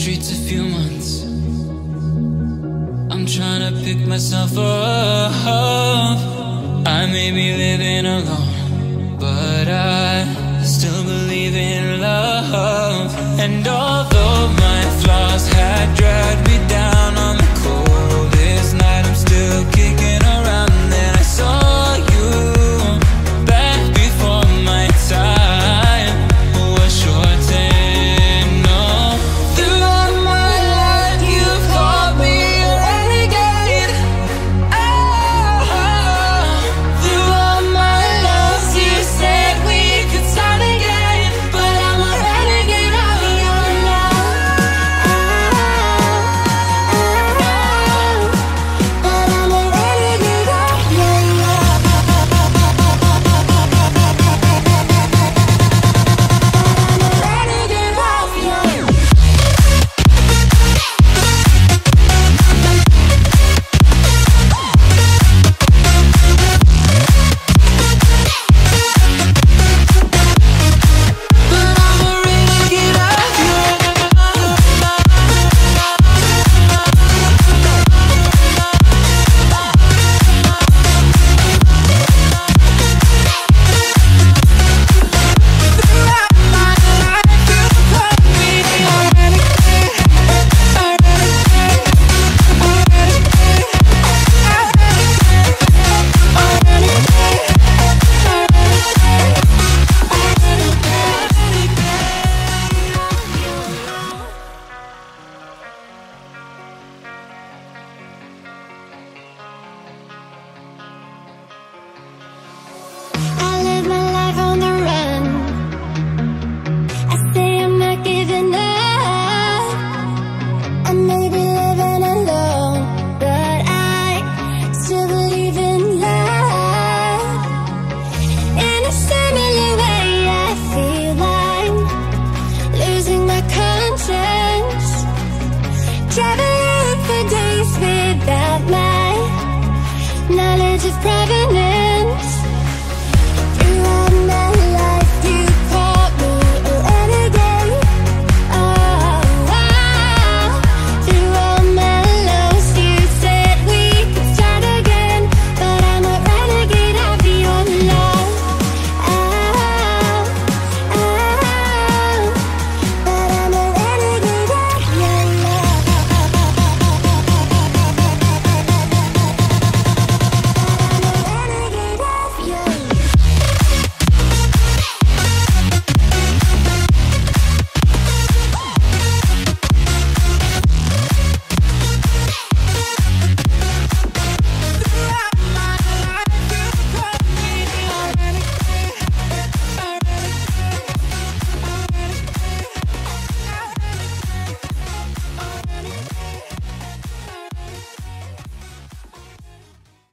streets a few months. I'm trying to pick myself up. I may be living alone, but I still believe in love. And although my flaws.